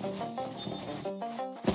すげえ。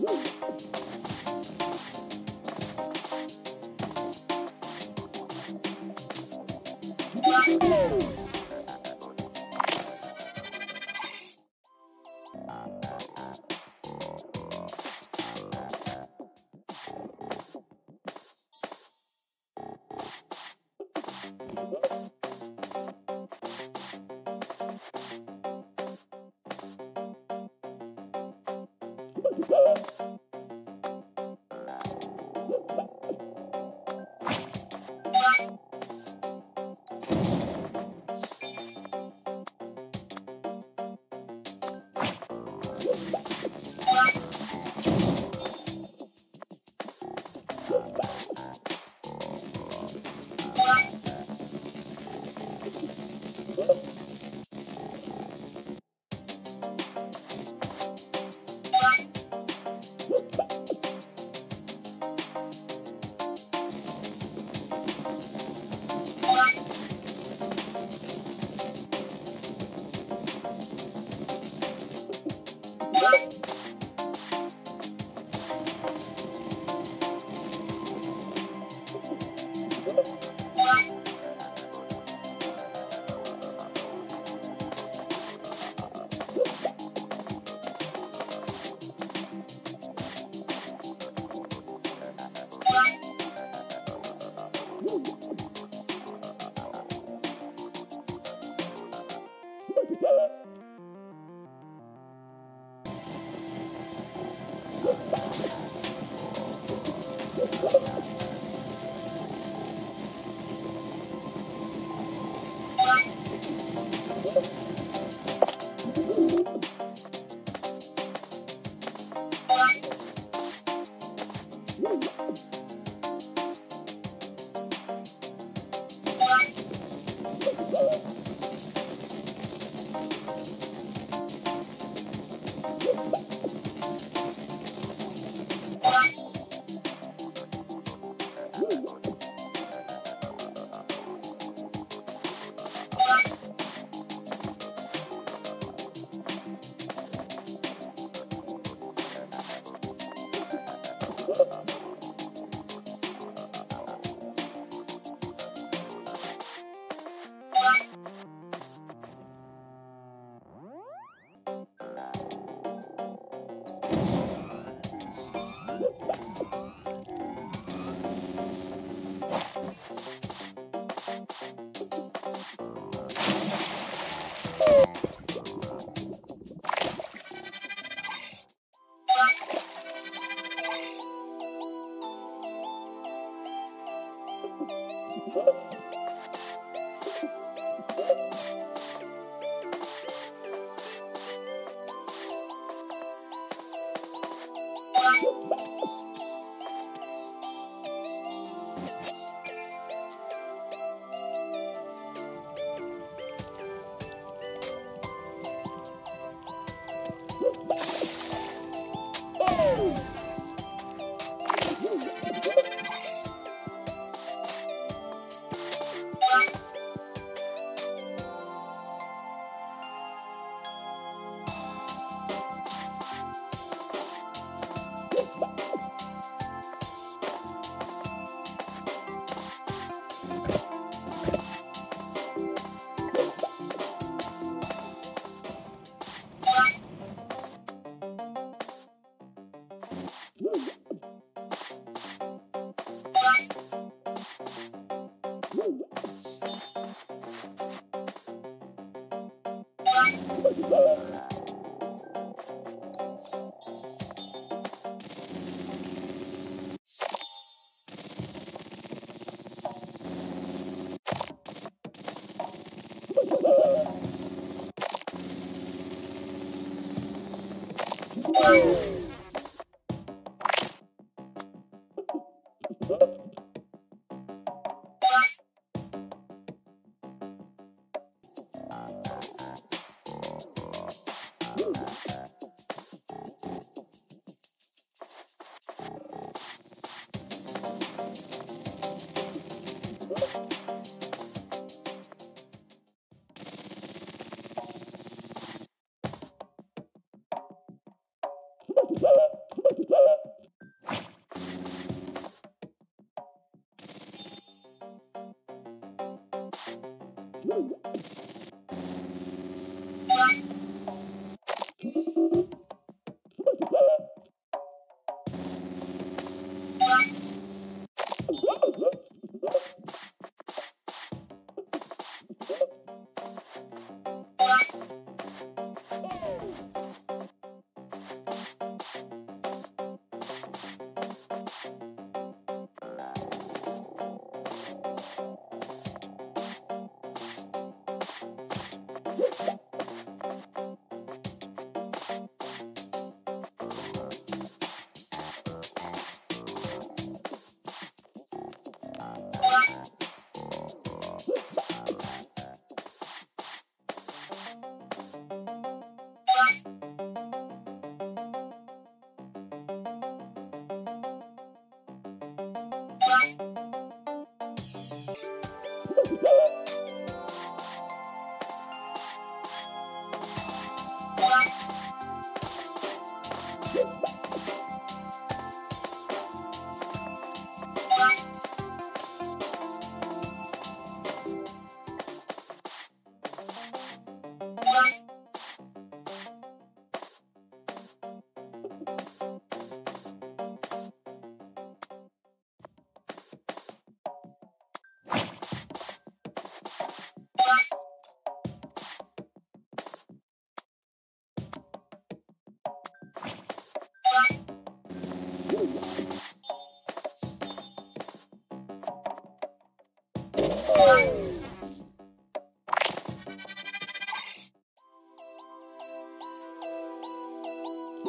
Woo! Bye. 와우. Oh, you.